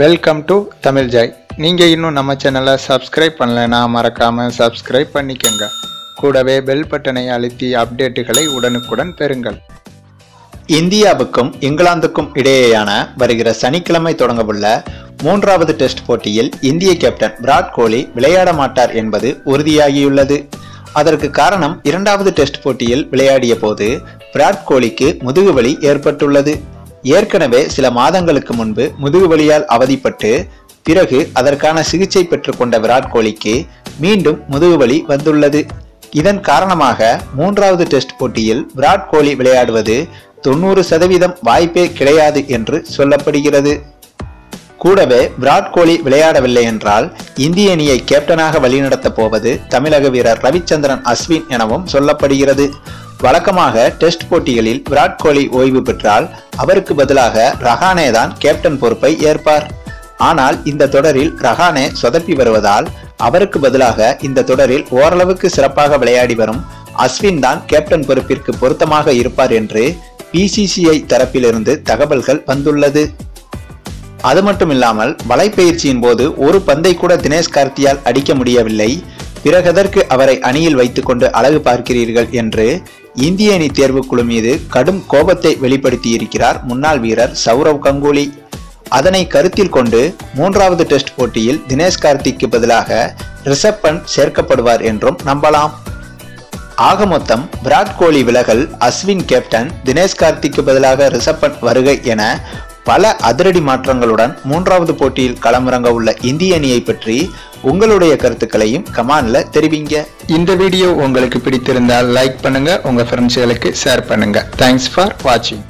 Welcome to Tamil Joy நீங்கள் இன்னும் நம்ம சேனலை சப்ஸ்கிரைப் பண்ணலைன்னா மறக்காமல் சப்ஸ்கிரைப் பண்ணிக்கோங்க. கூடவே பெல் பட்டனை அழுத்தி அப்டேட்டுகளை உடனுக்குடன் பெறுங்கள். இந்தியாவுக்கும் இங்கிலாந்துக்கும் இடையேயான வருகிற சனிக்கிழமை தொடங்கவுள்ள மூன்றாவது டெஸ்ட் போட்டியில் இந்திய கேப்டன் விராட் கோலி விளையாட மாட்டார் என்பது உறுதியாகியுள்ளது. அதற்கு காரணம் இரண்டாவது டெஸ்ட் போட்டியில் விளையாடிய போது விராட் கோலிக்கு முதுகுவலி ஏற்பட்டுள்ளது. ஏற்கனவே சில மாதங்களுக்கு முன்பு முதுகு வலியால் அவதிப்பட்டு பிறகு அதற்கான சிகிச்சை பெற்றுக்கொண்ட விராட் கோலிக்கு மீண்டும் முதுகுவலி வந்துள்ளது. இதன் காரணமாக மூன்றாவது டெஸ்ட் போட்டியில் விராட் கோலி விளையாடுவது தொண்ணூறு சதவீதம் வாய்ப்பே கிடையாது என்று சொல்லப்படுகிறது. கூடவே விராட் கோலி விளையாடவில்லை என்றால் இந்திய அணியை கேப்டனாக வழிநடத்தப் போவது தமிழக வீரர் ரவிச்சந்திரன் அஸ்வின் எனவும் சொல்லப்படுகிறது. வழக்கமாக டெஸ்ட் போட்டிகளில் விராட் கோலி ஓய்வு பெற்றால் அவருக்கு பதிலாக ரஹானே தான் கேப்டன் பொறுப்பை ஏற்பார். ஆனால் இந்த தொடரில் ரஹானே சொதப்பி வருவதால் அவருக்கு பதிலாக இந்த தொடரில் ஓரளவுக்கு சிறப்பாக விளையாடி வரும் அஸ்வின் தான் கேப்டன் பொறுப்பிற்கு பொருத்தமாக இருப்பார் என்று பிசிசிஐ தரப்பிலிருந்து தகவல்கள் வந்துள்ளது. அது மட்டும் இல்லாமல் வலைப்பயிற்சியின் போது ஒரு பந்தை கூட தினேஷ் கார்த்தியால் அடிக்க முடியவில்லை. பிறகதற்கு அவரை அணியில் வைத்துக்கொண்டு அழகு பார்க்கிறீர்கள் என்று இந்திய அணி தேர்வுக்குழு மீது கடும் கோபத்தை வெளிப்படுத்தியிருக்கிறார் முன்னாள் வீரர் சௌரவ் கங்குலி. அதனை கருத்தில் கொண்டு மூன்றாவது டெஸ்ட் போட்டியில் தினேஷ் கார்த்திக்கு பதிலாக ரிஷப் பண்ட் சேர்க்கப்படுவார் என்றும் நம்பலாம். ஆக மொத்தம் விராட் கோலி விலகல் அஸ்வின் கேப்டன் தினேஷ் கார்த்திக்கு பதிலாக ரிஷப் பண்ட் வருகை என பல அதிரடி மாற்றங்களுடன் மூன்றாவது போட்டியில் களமிறங்க உள்ள இந்திய அணியை பற்றி உங்களுடைய கருத்துக்களையும் கமான்ல தெரிவிங்க. இந்த வீடியோ உங்களுக்கு பிடித்திருந்தால் லைக் பண்ணுங்க உங்க ஃப்ரெண்ட்ஸ்களுக்கு ஷேர் பண்ணுங்க. தேங்க்ஸ் ஃபார் வாட்சிங்